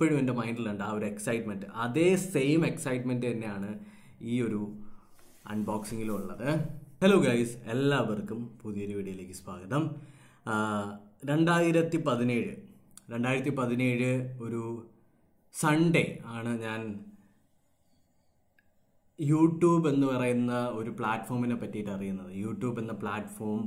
ഇപ്പോഴും എന്റെ മൈൻഡിലുണ്ട് ആ ഒരു എക്സൈറ്റ്മെന്റ് അതേ സെയിം എക്സൈറ്റ്മെന്റ് തന്നെയാണ് ഈ ഒരു അൺബോക്സിങ്ങിലും ഉള്ളത്. ഹലോ ഗൈസ് എല്ലാവർക്കും പുതിയൊരു വീഡിയോയിലേക്ക് സ്വാഗതം. രണ്ടായിരത്തി പതിനേഴ് രണ്ടായിരത്തി പതിനേഴ് ഒരു സൺഡേ ആണ് ഞാൻ യൂട്യൂബ് എന്ന് പറയുന്ന ഒരു പ്ലാറ്റ്ഫോമിനെ പറ്റിയിട്ട് അറിയുന്നത്. യൂട്യൂബ് എന്ന പ്ലാറ്റ്ഫോം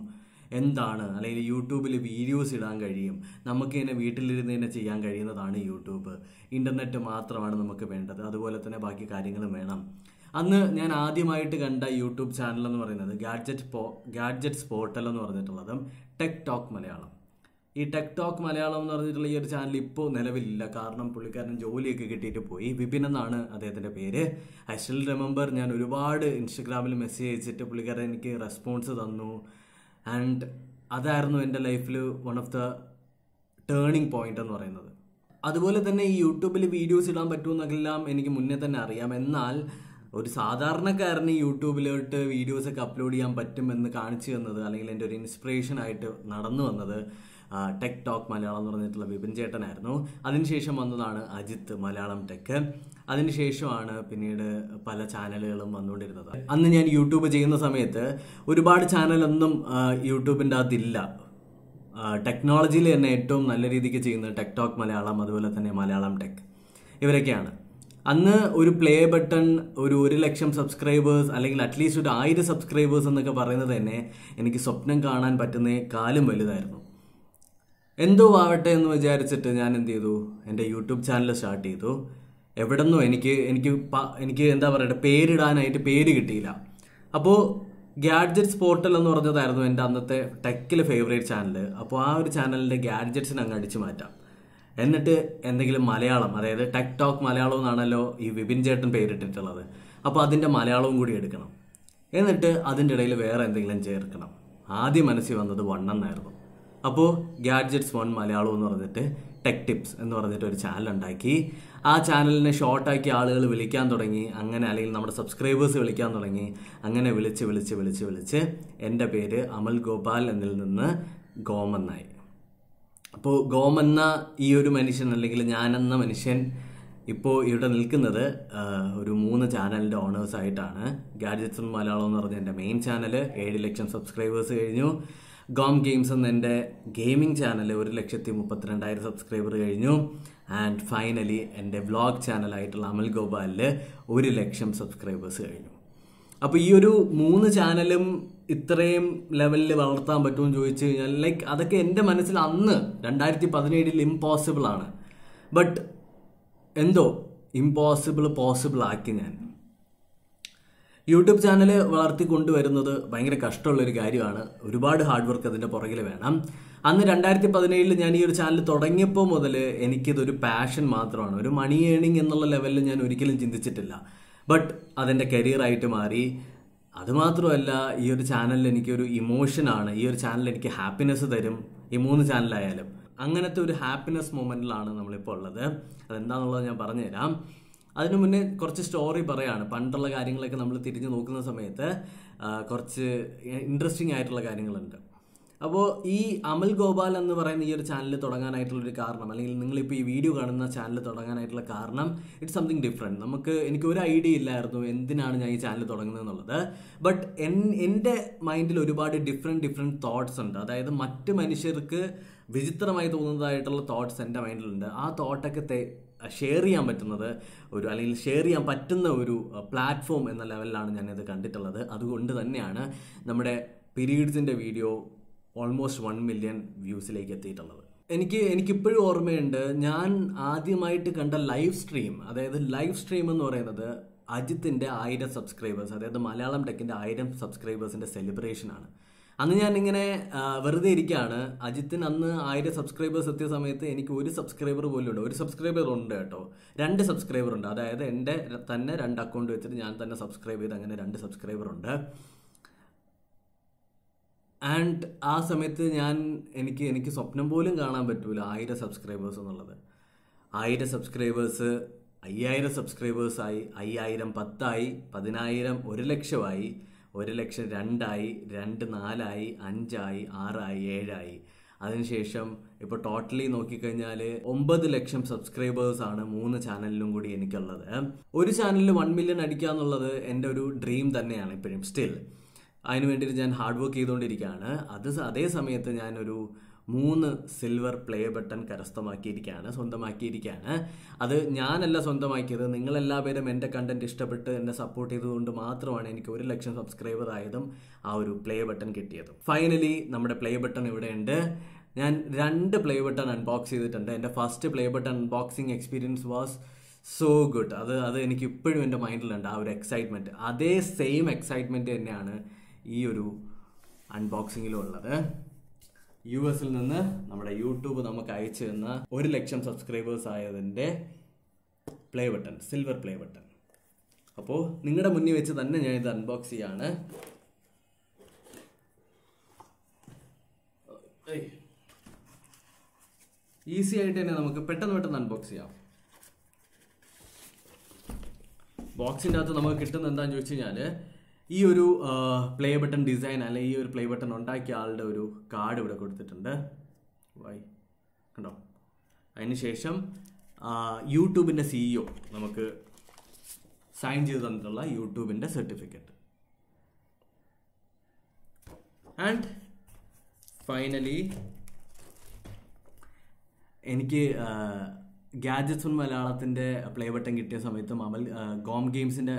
എന്താണ്? അല്ലെങ്കിൽ യൂട്യൂബിൽ വീഡിയോസ് ഇടാൻ കഴിയും. നമുക്ക് തന്നെ വീട്ടിലിരുന്ന് തന്നെ ചെയ്യാൻ കഴിയുന്നതാണ് യൂട്യൂബ്. ഇന്റർനെറ്റ് മാത്രമാണ് നമുക്ക് വേണ്ടത്. അതുപോലെ തന്നെ ബാക്കി കാര്യങ്ങളും വേണം. അന്ന് ഞാൻ ആദ്യമായിട്ട് കണ്ട യൂട്യൂബ് ചാനൽ എന്ന് പറയുന്നത് ഗാഡ്ജറ്റ് പോ ഗാഡ്ജറ്റ്സ് പോർട്ടൽ എന്ന് പറഞ്ഞിട്ടുള്ളതും ടെക് ടോക്ക് മലയാളം. ഈ ടെക് ടോക്ക് മലയാളം എന്ന് പറഞ്ഞിട്ടുള്ള ഈ ഒരു ചാനൽ ഇപ്പോൾ നിലവിലില്ല. കാരണം പുള്ളിക്കാരൻ ജോലിയൊക്കെ കിട്ടിയിട്ട് പോയി. വിപിൻ എന്നാണ് അദ്ദേഹത്തിന്റെ പേര്. ഐ സ്റ്റിൽ റിമെമ്പർ ഞാൻ ഒരുപാട് ഇൻസ്റ്റഗ്രാമിൽ മെസ്സേജ് അയച്ചിട്ട് പുള്ളിക്കാരൻ എനിക്ക് റെസ്പോൺസ് തന്നു. ആൻഡ് അതായിരുന്നു എന്റെ ലൈഫിൽ one of the turning point എന്ന് പറയുന്നത്. അതുപോലെ തന്നെ ഈ യൂട്യൂബിൽ വീഡിയോസ് ഇടാൻ പറ്റുമെന്നെല്ലാം എനിക്ക് മുന്നേ തന്നെ അറിയാം. എന്നാൽ ഒരു സാധാരണക്കാരന് യൂട്യൂബിലോട്ട് വീഡിയോസൊക്കെ അപ്ലോഡ് ചെയ്യാൻ പറ്റുമെന്ന് കാണിച്ചു തന്നത് അല്ലെങ്കിൽ എന്റെ ഒരു ഇൻസ്പിറേഷൻ ആയിട്ട് നടന്നു വന്നത് ടെക് ടോക്ക് മലയാളം എന്ന് പറഞ്ഞിട്ടുള്ള വിപിൻ ചേട്ടനായിരുന്നു. അതിനുശേഷം വന്നതാണ് അജിത്ത് മലയാളം ടെക്. അതിനുശേഷമാണ് പിന്നീട് പല ചാനലുകളും വന്നുകൊണ്ടിരുന്നത്. അന്ന് ഞാൻ യൂട്യൂബ് ചെയ്യുന്ന സമയത്ത് ഒരുപാട് ചാനലൊന്നും യൂട്യൂബിന്റെ അകത്തില്ല ടെക്നോളജിയിൽ തന്നെ ഏറ്റവും നല്ല രീതിക്ക് ചെയ്യുന്നത് ടെക് ടോക്ക് മലയാളം അതുപോലെ തന്നെ മലയാളം ടെക്. ഇവരൊക്കെയാണ്. അന്ന് ഒരു പ്ലേ ബട്ടൺ ഒരു ഒരു ലക്ഷം സബ്സ്ക്രൈബേഴ്സ് അല്ലെങ്കിൽ അറ്റ്ലീസ്റ്റ് ഒരു ആയിരം സബ്സ്ക്രൈബേഴ്സ് എന്നൊക്കെ പറയുന്നത് തന്നെ എനിക്ക് സ്വപ്നം കാണാൻ പറ്റുന്ന കാലം വലുതായിരുന്നു. എന്തോ ആവട്ടെ എന്ന് വിചാരിച്ചിട്ട് ഞാൻ എന്ത് ചെയ്തു? എന്റെ യൂട്യൂബ് ചാനൽ സ്റ്റാർട്ട് ചെയ്തു. എവിടെന്നോ എനിക്ക് എനിക്ക് എനിക്ക് എന്താ പറയുക പേരിടാനായിട്ട് പേര് കിട്ടിയില്ല. അപ്പോൾ ഗാഡ്ജറ്റ്സ് പോർട്ടൽ എന്ന് പറഞ്ഞതായിരുന്നു എന്റെ അന്നത്തെ ടെക്കിലെ ഫേവറേറ്റ് ചാനൽ അപ്പോൾ ആ ഒരു ചാനലിന്റെ ഗാഡ്ജറ്റ്സിന് അങ്ങ് അടിച്ചു മാറ്റാം. എന്നിട്ട് എന്തെങ്കിലും മലയാളം അതായത് ടെക് ടോക്ക് മലയാളം എന്നാണല്ലോ ഈ വിപിൻ ചേട്ടൻ പേരിട്ടിട്ടുള്ളത്. അപ്പോൾ അതിന്റെ മലയാളവും കൂടി എടുക്കണം. എന്നിട്ട് അതിന്റെ ഇടയിൽ വേറെ എന്തെങ്കിലും ചേർക്കണം. ആദ്യം മനസ്സിൽ വന്നത് വണ്ണെന്നായിരുന്നു. അപ്പോൾ ഗാഡ്ജറ്റ്സ് വൺ മലയാളം എന്ന് പറഞ്ഞിട്ട് ടെക് ടിപ്സ് എന്ന് പറഞ്ഞിട്ട് ഒരു ചാനൽ ഉണ്ടാക്കി. ആ ചാനലിനെ ഷോർട്ടാക്കി ആളുകൾ വിളിക്കാൻ തുടങ്ങി. അങ്ങനെ അല്ലെങ്കിൽ നമ്മുടെ സബ്സ്ക്രൈബേഴ്സ് വിളിക്കാൻ തുടങ്ങി. അങ്ങനെ വിളിച്ച് വിളിച്ച് വിളിച്ച് വിളിച്ച് എന്റെ പേര് അമൽ ഗോപാൽ എന്നിൽ നിന്ന് ഗോമെന്നായി അപ്പോൾ ഗോമെന്ന ഈ ഒരു മനുഷ്യൻ അല്ലെങ്കിൽ ഞാനെന്ന മനുഷ്യൻ ഇപ്പോൾ ഇവിടെ നിൽക്കുന്നത് ഒരു മൂന്ന് ചാനലിന്റെ ഓണേഴ്സ് ആയിട്ടാണ്. ഗാഡ്ജറ്റ്സ് മലയാളം എന്ന് പറഞ്ഞ എന്റെ മെയിൻ ചാനൽ ഏഴ് ലക്ഷം സബ്സ്ക്രൈബേഴ്സ് കഴിഞ്ഞു. ഗോം ഗെയിംസ് എന്ന എന്റെ ഗെയിമിംഗ് ചാനൽ ഒരു ലക്ഷത്തി മുപ്പത്തിരണ്ടായിരം സബ്സ്ക്രൈബർ കഴിഞ്ഞു. ആൻഡ് ഫൈനലി എന്റെ വ്ളോഗ് ചാനലായിട്ടുള്ള അമൽ ഗോപാലിൽ ഒരു ലക്ഷം സബ്സ്ക്രൈബേഴ്സ് കഴിഞ്ഞു. അപ്പോൾ ഈ ഒരു മൂന്ന് ചാനലും ഇത്രയും ലെവലിൽ വളർത്താൻ പറ്റുമെന്ന് ചോദിച്ചു കഴിഞ്ഞാൽ ലൈക്ക് അതൊക്കെ എന്റെ മനസ്സിൽ അന്ന് രണ്ടായിരത്തി പതിനേഴിൽ ഇമ്പോസിബിൾ ആണ്. ബട്ട് എന്തോ ഇമ്പോസിബിൾ പോസിബിൾ ആക്കി ഞാൻ. യൂട്യൂബ് ചാനൽ വളർത്തി കൊണ്ടുവരുന്നത് ഭയങ്കര കഷ്ടമുള്ള ഒരു കാര്യമാണ്. ഒരുപാട് ഹാർഡ് വർക്ക് അതിന്റെ പുറകിൽ വേണം. അന്ന് രണ്ടായിരത്തി പതിനേഴിൽ ഞാൻ ഈ ഒരു ചാനൽ തുടങ്ങിയപ്പോൾ മുതൽ എനിക്കിതൊരു പാഷൻ മാത്രമാണ്. ഒരു മണി ഏണിങ് എന്നുള്ള ലെവലിൽ ഞാൻ ഒരിക്കലും ചിന്തിച്ചിട്ടില്ല. ബട്ട് അതെന്റെ കരിയറായിട്ട് മാറി. അതുമാത്രമല്ല ഈ ഒരു ചാനലിൽ എനിക്കൊരു ഇമോഷനാണ് ഈ ഒരു ചാനൽ എനിക്ക് ഹാപ്പിനെസ് തരും. ഈ മൂന്ന് ചാനലായാലും അങ്ങനത്തെ ഒരു ഹാപ്പിനെസ് മൊമെന്റിലാണ് നമ്മളിപ്പോൾ ഉള്ളത്. അതെന്താണെന്നുള്ളത് ഞാൻ പറഞ്ഞുതരാം. അതിനു മുന്നേ കുറച്ച് സ്റ്റോറി പറയാണ്. പണ്ടുള്ള കാര്യങ്ങളൊക്കെ നമ്മൾ തിരിഞ്ഞു നോക്കുന്ന സമയത്ത് കുറച്ച് ഇൻട്രസ്റ്റിംഗ് ആയിട്ടുള്ള കാര്യങ്ങളുണ്ട്. അപ്പോൾ ഈ അമൽ ഗോപാൽ എന്ന് പറയുന്ന ഈ ഒരു ചാനൽ തുടങ്ങാനായിട്ടുള്ള ഒരു കാരണം അല്ലെങ്കിൽ നിങ്ങളിപ്പോൾ ഈ വീഡിയോ കാണുന്ന ചാനൽ തുടങ്ങാനായിട്ടുള്ള കാരണം ഇറ്റ്സ് സംതിങ് ഡിഫറെന്റ് നമുക്ക് എനിക്ക് ഒരു ഐഡിയ ഇല്ലായിരുന്നു എന്തിനാണ് ഞാൻ ഈ ചാനൽ തുടങ്ങുന്നത് എന്നുള്ളത്. ബട്ട് എൻ എന്റെ മൈൻഡിൽ ഒരുപാട് ഡിഫറെന്റ് ഡിഫറെന്റ് തോട്ട്സ് ഉണ്ട്. അതായത് മറ്റ് മനുഷ്യർക്ക് വിചിത്രമായി തോന്നുന്നതായിട്ടുള്ള തോട്ട്സ് എന്റെ മൈൻഡിലുണ്ട് ആ തോട്ടൊക്കെ ഷെയർ ചെയ്യാൻ പറ്റുന്നത് ഒരു അല്ലെങ്കിൽ ഷെയർ ചെയ്യാൻ പറ്റുന്ന ഒരു പ്ലാറ്റ്ഫോം എന്ന ലെവലിലാണ് ഞാനിത് കണ്ടിട്ടുള്ളത്. അതുകൊണ്ട് തന്നെയാണ് നമ്മുടെ പീരീഡ്സിന്റെ വീഡിയോ ഓൾമോസ്റ്റ് വൺ മില്യൺ വ്യൂസിലേക്ക് എത്തിയിട്ടുള്ളത്. എനിക്ക് എനിക്കിപ്പോഴും ഓർമ്മയുണ്ട് ഞാൻ ആദ്യമായിട്ട് കണ്ട ലൈവ് സ്ട്രീം അതായത് ലൈവ് സ്ട്രീം എന്ന് പറയുന്നത് അജിത്തിന്റെ ആയിരം സബ്സ്ക്രൈബേഴ്സ് അതായത് മലയാളം ടെക്കിന്റെ ആയിരം സബ്സ്ക്രൈബേഴ്സിന്റെ സെലിബ്രേഷൻ ആണ്. അന്ന് ഞാൻ ഇങ്ങനെ വെറുതെ ഇരിക്കുകയാണ് അജിത്തിന് അന്ന് ആയിരം സബ്സ്ക്രൈബേഴ്സ് എത്തിയ സമയത്ത് എനിക്ക് ഒരു സബ്സ്ക്രൈബർ പോലും ഉണ്ട്. ഒരു സബ്സ്ക്രൈബർ ഉണ്ട് കേട്ടോ. രണ്ട് സബ്സ്ക്രൈബർ ഉണ്ട്. അതായത് എന്റെ തന്നെ രണ്ട് അക്കൗണ്ട് വെച്ചിട്ട് ഞാൻ തന്നെ സബ്സ്ക്രൈബ് ചെയ്ത് അങ്ങനെ രണ്ട് സബ്സ്ക്രൈബർ ഉണ്ട്. ആൻഡ് ആ സമയത്ത് ഞാൻ എനിക്ക് എനിക്ക് സ്വപ്നം പോലും കാണാൻ പറ്റൂല ആയിരം സബ്സ്ക്രൈബേഴ്സ് എന്നുള്ളത്. ആയിരം സബ്സ്ക്രൈബേഴ്സ് അയ്യായിരം സബ്സ്ക്രൈബേഴ്സായി അയ്യായിരം പത്തായി പതിനായിരം ഒരു ലക്ഷമായി ഒരു ലക്ഷം രണ്ടായി രണ്ട് നാലായി അഞ്ചായി ആറായി ഏഴായി. അതിനുശേഷം ഇപ്പോൾ ടോട്ടലി നോക്കിക്കഴിഞ്ഞാൽ ഒമ്പത് ലക്ഷം സബ്സ്ക്രൈബേഴ്സ് ആണ് മൂന്ന് ചാനലിലും കൂടി എനിക്കുള്ളത്. ഒരു ചാനലിൽ വൺ മില്യൺ അടിക്കുക എന്നുള്ളത് എന്റെ ഒരു ഡ്രീം തന്നെയാണ് ഇപ്പോഴും. സ്റ്റിൽ. അതിനുവേണ്ടിയിട്ട് ഞാൻ ഹാർഡ് വർക്ക് ചെയ്തുകൊണ്ടിരിക്കുകയാണ്. അത് അതേ സമയത്ത് ഞാനൊരു മൂന്ന് സിൽവർ പ്ലേ ബട്ടൺ കരസ്ഥമാക്കിയിരിക്കുകയാണ് സ്വന്തമാക്കിയിരിക്കുകയാണ് അത് ഞാനല്ല സ്വന്തമാക്കിയത് നിങ്ങളെല്ലാവരും എന്റെ കണ്ടന്റ് ഇഷ്ടപ്പെട്ട് എന്നെ സപ്പോർട്ട് ചെയ്തതുകൊണ്ട് മാത്രമാണ് എനിക്ക് ഒരു ലക്ഷം സബ്സ്ക്രൈബർ ആയതും ആ ഒരു പ്ലേ ബട്ടൺ കിട്ടിയതും. ഫൈനലി നമ്മുടെ പ്ലേ ബട്ടൺ ഇവിടെയുണ്ട്. ഞാൻ രണ്ട് പ്ലേ ബട്ടൺ അൺബോക്സ് ചെയ്തിട്ടുണ്ട്. എന്റെ first play button unboxing experience was so good അത് അത് എനിക്ക് ഇപ്പോഴും എന്റെ മൈൻഡിലുണ്ട് ആ ഒരു എക്സൈറ്റ്മെന്റ് അതേ സെയിം എക്സൈറ്റ്മെന്റ് തന്നെയാണ് ഈ ഒരു അൺബോക്സിങ്ങിലും ഉള്ളത്. യു എസിൽ നിന്ന് നമ്മുടെ യൂട്യൂബ് നമുക്ക് അയച്ചു തന്ന ഒരു ലക്ഷം subscribers ആയതിന്റെ play button silver play button അപ്പോൾ നിങ്ങളുടെ മുന്നിൽ വെച്ച് തന്നെ ഞാൻ ഇത് അൺബോക്സ് ചെയ്യാണ്. ഈസി ആയിട്ട് തന്നെ നമുക്ക് പെട്ടെന്ന് പെട്ടെന്ന് അൺബോക്സ് ചെയ്യാം. ബോക്സിന്റെ അകത്ത് നമുക്ക് കിട്ടുന്ന എന്താണെന്ന് ചോദിച്ചു കഴിഞ്ഞാൽ ഈ ഒരു പ്ലേ ബട്ടൺ ഡിസൈൻ അല്ലെ ഈ ഒരു പ്ലേ ബട്ടൺ ഉണ്ടാക്കിയ ആളുടെ ഒരു കാർഡ് ഇവിടെ കൊടുത്തിട്ടുണ്ട്. വൈ കണ്ടോ? അതിനുശേഷം യൂട്യൂബിന്റെ സിഇഒ നമുക്ക് സൈൻ ചെയ്ത് തന്നിട്ടുള്ള യൂട്യൂബിന്റെ സർട്ടിഫിക്കറ്റ് ആൻഡ് ഫൈനലി എനിക്ക് ഗാജറ്റ്സ് ഓൺ മലയാളത്തിന്റെ പ്ലേ ബട്ടൺ കിട്ടിയ സമയത്തും അമൽ ഗോം ഗെയിംസിന്റെ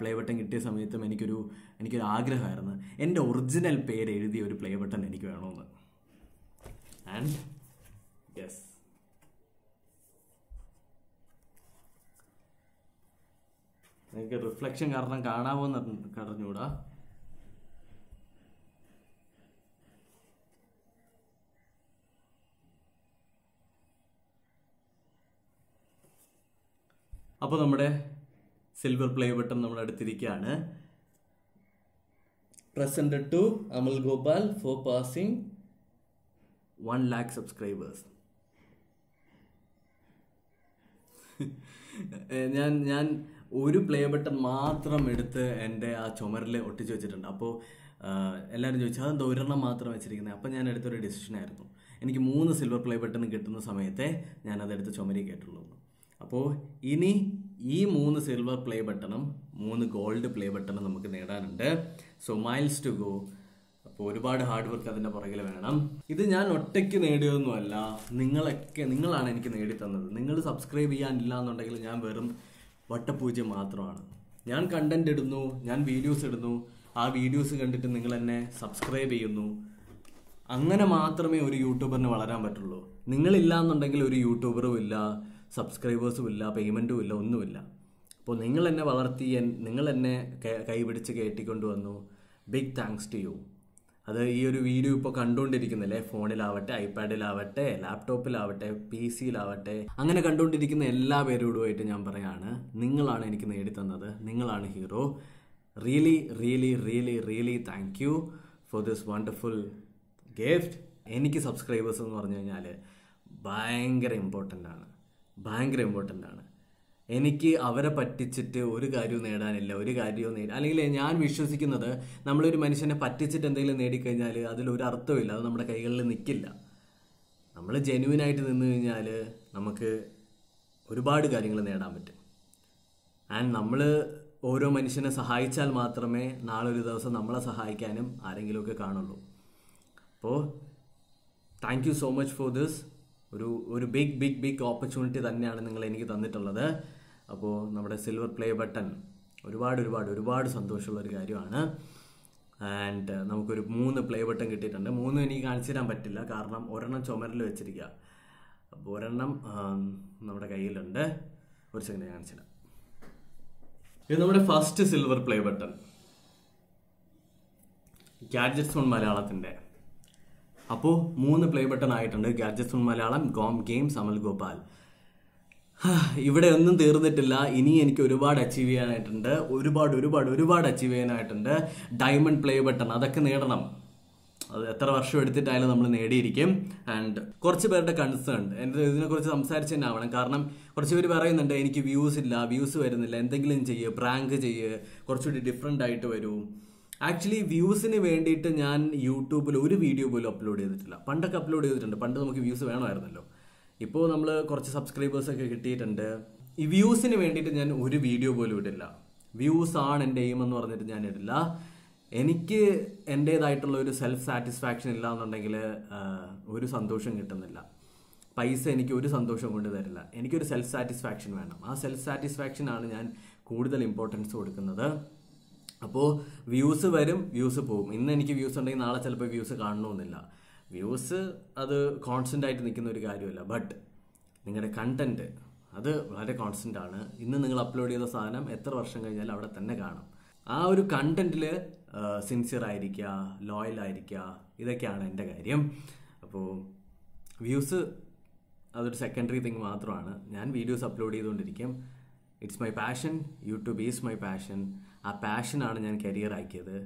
പ്ലേ ബട്ടൺ കിട്ടിയ സമയത്തും എനിക്കൊരു എനിക്കൊരു ആഗ്രഹമായിരുന്നു. എന്റെ ഒറിജിനൽ പേര് എഴുതിയ ഒരു പ്ലേ ബട്ടൺ എനിക്ക് വേണമെന്ന് ആൻഡ് യെസ് നിങ്ങൾക്ക് റിഫ്ലക്ഷൻ കാരണം കാണാമോ എന്ന് കടഞ്ഞൂടാ? അപ്പോൾ നമ്മുടെ സിൽവർ പ്ലേ ബട്ടൺ നമ്മൾ അടുത്തിരിക്കുകയാണ് present to Amal Gopal for passing one lakh subscribers ഞാൻ ഞാൻ ഒരു പ്ലേ ബട്ടൺ മാത്രം എടുത്ത് എന്റെ ആ ചുമരിൽ ഒട്ടിച്ചു വെച്ചിട്ടുണ്ട്. അപ്പോൾ എല്ലാവരും ചോദിച്ചു അതെന്താ ഒരെണ്ണം മാത്രം വെച്ചിരിക്കുന്നത് അപ്പോൾ ഞാൻ എടുത്തൊരു ഡിസിഷനായിരുന്നു എനിക്ക് മൂന്ന് സിൽവർ പ്ലേ ബട്ടൺ കിട്ടുന്ന സമയത്തെ ഞാനതെടുത്ത് ചുമരി കേട്ടുള്ളൂ അപ്പോൾ ഇനി ഈ മൂന്ന് സിൽവർ പ്ലേ ബട്ടണും മൂന്ന് ഗോൾഡ് പ്ലേ ബട്ടണും നമുക്ക് നേടാനുണ്ട്. സോ മൈൽസ് ടു ഗോ അപ്പോൾ ഒരുപാട് ഹാർഡ് വർക്ക് അതിന്റെ പുറകിൽ വേണം. ഇത് ഞാൻ ഒറ്റയ്ക്ക് നേടിയതൊന്നുമല്ല. നിങ്ങളൊക്കെ നിങ്ങളാണ് എനിക്ക് നേടി തന്നത് നിങ്ങൾ സബ്സ്ക്രൈബ് ചെയ്യാനില്ല എന്നുണ്ടെങ്കിൽ ഞാൻ വെറും വട്ടപൂജ മാത്രമാണ്. ഞാൻ കണ്ടന്റ് ഇടുന്നു ഞാൻ വീഡിയോസ് ഇടുന്നു. ആ വീഡിയോസ് കണ്ടിട്ട് നിങ്ങൾ എന്നെ സബ്സ്ക്രൈബ് ചെയ്യുന്നു. അങ്ങനെ മാത്രമേ ഒരു യൂട്യൂബറിന് വളരാൻ പറ്റുള്ളൂ. നിങ്ങളില്ല എന്നുണ്ടെങ്കിൽ ഒരു യൂട്യൂബറും ഇല്ല. സബ്സ്ക്രൈബേഴ്സും ഇല്ല പേയ്മെന്റും ഇല്ല ഒന്നുമില്ല. അപ്പോൾ നിങ്ങൾ എന്നെ വളർത്തി നിങ്ങൾ എന്നെ കൈപിടിച്ച് കയറ്റിക്കൊണ്ട് വന്നു. ബിഗ് താങ്ക്സ് ടു യു അത് ഈ ഒരു വീഡിയോ ഇപ്പോൾ കണ്ടുകൊണ്ടിരിക്കുന്നില്ലേ? ഫോണിലാവട്ടെ ഐപാഡിലാവട്ടെ ലാപ്ടോപ്പിലാവട്ടെ പി സിയിലാവട്ടെ അങ്ങനെ കണ്ടുകൊണ്ടിരിക്കുന്ന എല്ലാ പേരോടുമായിട്ട് ഞാൻ പറയാണ് നിങ്ങളാണ് എനിക്ക് നേടിത്തന്നത്. നിങ്ങളാണ് hero really really really really thank you for this wonderful gift എനിക്ക് സബ്സ്ക്രൈബേഴ്സ് എന്ന് പറഞ്ഞു കഴിഞ്ഞാൽ ഭയങ്കര ഇമ്പോർട്ടന്റ് ആണ്. ഭയങ്കര ഇമ്പോർട്ടന്റ് ആണ്. എനിക്ക് അവരെ പറ്റിച്ചിട്ട് ഒരു കാര്യവും നേടാനില്ല ഒരു കാര്യവും നേടി അല്ലെങ്കിൽ ഞാൻ വിശ്വസിക്കുന്നത് നമ്മളൊരു മനുഷ്യനെ പറ്റിച്ചിട്ട് എന്തെങ്കിലും നേടിക്കഴിഞ്ഞാൽ അതിലൊരു അർത്ഥമില്ല അത് നമ്മുടെ കൈകളിൽ നിൽക്കില്ല നമ്മൾ ജെന്യൂനായിട്ട് നിന്ന് കഴിഞ്ഞാൽ നമുക്ക് ഒരുപാട് കാര്യങ്ങൾ നേടാൻ പറ്റും. ആൻഡ് നമ്മൾ ഓരോ മനുഷ്യനെ സഹായിച്ചാൽ മാത്രമേ നാളെ ഒരു ദിവസം നമ്മളെ സഹായിക്കാനും ആരെങ്കിലുമൊക്കെ കാണുള്ളൂ. അപ്പോൾ thank you so much for this ഒരു ഒരു ബിഗ് ബിഗ് ബിഗ് ഓപ്പർച്യൂണിറ്റി തന്നെയാണ് നിങ്ങൾ എനിക്ക് തന്നിട്ടുള്ളത്. അപ്പോൾ നമ്മുടെ സിൽവർ പ്ലേ ബട്ടൺ ഒരുപാട് ഒരുപാട് ഒരുപാട് സന്തോഷമുള്ള ഒരു കാര്യമാണ്. ആൻഡ് നമുക്കൊരു മൂന്ന് പ്ലേ ബട്ടൺ കിട്ടിയിട്ടുണ്ട്. മൂന്നും എനിക്ക് കാണിച്ചു തരാൻ പറ്റില്ല. കാരണം ഒരെണ്ണം ചുമരിൽ വെച്ചിരിക്കുക. അപ്പോൾ ഒരെണ്ണം നമ്മുടെ കയ്യിലുണ്ട്. ഒരു സെക്കൻഡ് കാണിച്ചു തരാം. ഇത് നമ്മുടെ first silver play button gadgets on മലയാളത്തിന്റെ അപ്പോൾ മൂന്ന് പ്ലേ ബട്ടൺ ആയിട്ടുണ്ട്. ഗാഡ്ജറ്റ്സ് മലയാളം ഗോം ഗെയിം സമൽ ഗോപാൽ ഇവിടെ ഒന്നും തീർന്നിട്ടില്ല. ഇനി എനിക്ക് ഒരുപാട് അച്ചീവ് ചെയ്യാനായിട്ടുണ്ട്. ഒരുപാട് ഒരുപാട് ഒരുപാട് അച്ചീവ് ചെയ്യാനായിട്ടുണ്ട്. ഡയമണ്ട് പ്ലേ ബട്ടൺ അതൊക്കെ നേടണം. അത് എത്ര വർഷം എടുത്തിട്ടായാലും നമ്മൾ നേടിയിരിക്കും. ആൻഡ് കുറച്ച് പേരുടെ കൺസേൺ എന്റെ ഇതിനെക്കുറിച്ച് സംസാരിച്ച് തന്നെ ആവണം. കാരണം കുറച്ച് പേര് പറയുന്നുണ്ട് എനിക്ക് വ്യൂസ് ഇല്ല വ്യൂസ് വരുന്നില്ല. എന്തെങ്കിലും ചെയ്യുക പ്രാങ്ക് ചെയ്യുക കുറച്ചുകൂടി ഡിഫറെന്റ് ആയിട്ട് വരൂ. ആക്ച്വലി വ്യൂസിന് വേണ്ടിയിട്ട് ഞാൻ യൂട്യൂബിൽ ഒരു വീഡിയോ പോലും അപ്ലോഡ് ചെയ്തിട്ടില്ല. പണ്ടൊക്കെ അപ്ലോഡ് ചെയ്തിട്ടുണ്ട്. പണ്ട് നമുക്ക് വ്യൂസ് വേണമായിരുന്നല്ലോ. ഇപ്പോൾ നമ്മൾ കുറച്ച് സബ്സ്ക്രൈബേഴ്സൊക്കെ കിട്ടിയിട്ടുണ്ട്. ഈ വ്യൂസിന് വേണ്ടിയിട്ട് ഞാൻ ഒരു വീഡിയോ പോലും ഇടില്ല. വ്യൂസ് ആണ് എന്റെ എയിം എന്ന് പറഞ്ഞിട്ട് ഞാൻ ഇടില്ല. എനിക്ക് എന്റേതായിട്ടുള്ള ഒരു സെൽഫ് സാറ്റിസ്ഫാക്ഷൻ ഇല്ല എന്നുണ്ടെങ്കിൽ ഒരു സന്തോഷം കിട്ടുന്നില്ല. പൈസ എനിക്ക് ഒരു സന്തോഷം കൊണ്ട് തരില്ല. എനിക്കൊരു സെൽഫ് സാറ്റിസ്ഫാക്ഷൻ വേണം. ആ സെൽഫ് സാറ്റിസ്ഫാക്ഷൻ ആണ് ഞാൻ കൂടുതൽ ഇമ്പോർട്ടൻസ് കൊടുക്കുന്നത്. അപ്പോൾ വ്യൂസ് വരും വ്യൂസ് പോകും. ഇന്ന് എനിക്ക് വ്യൂസ് ഉണ്ടെങ്കിൽ നാളെ ചിലപ്പോൾ വ്യൂസ് കാണണമെന്നില്ല വ്യൂസ് അത് കോൺസ്റ്റന്റ് ആയിട്ട് നിൽക്കുന്ന ഒരു കാര്യമല്ല. ബട്ട് നിങ്ങളുടെ കണ്ടന്റ് അത് വളരെ കോൺസ്റ്റന്റ് ആണ്. ഇന്ന് നിങ്ങൾ അപ്ലോഡ് ചെയ്ത സാധനം എത്ര വർഷം കഴിഞ്ഞാലും അവിടെ തന്നെ കാണും. ആ ഒരു കണ്ടന്റിൽ സിൻസിയർ ആയിരിക്കുക ലോയൽ ആയിരിക്കുക ഇതൊക്കെയാണ് എന്റെ കാര്യം. അപ്പോൾ വ്യൂസ് അതൊരു സെക്കൻഡറി തിങ് മാത്രമാണ്. ഞാൻ വീഡിയോസ് അപ്ലോഡ് ചെയ്തുകൊണ്ടിരിക്കും it's my passion YouTube is my passion ആ പാഷനാണ് ഞാൻ കരിയർ ആക്കിയത്.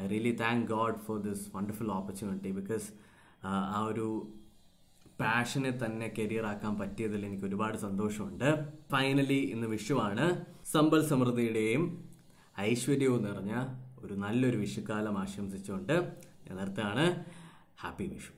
I really thank God for this wonderful opportunity because ആ ഒരു പാഷനെ തന്നെ കരിയർ ആക്കാൻ പറ്റിയതിൽ എനിക്ക് ഒരുപാട് സന്തോഷമുണ്ട്. ഫൈനലി ഇന്ന് വിഷുവാണ്. സമ്പൽ സമൃദ്ധിയുടെയും ഐശ്വര്യവും നിറഞ്ഞ ഒരു നല്ലൊരു വിഷുക്കാലം ആശംസിച്ചുകൊണ്ട് ഞാൻ നിർത്താണ് ഹാപ്പി വിഷു.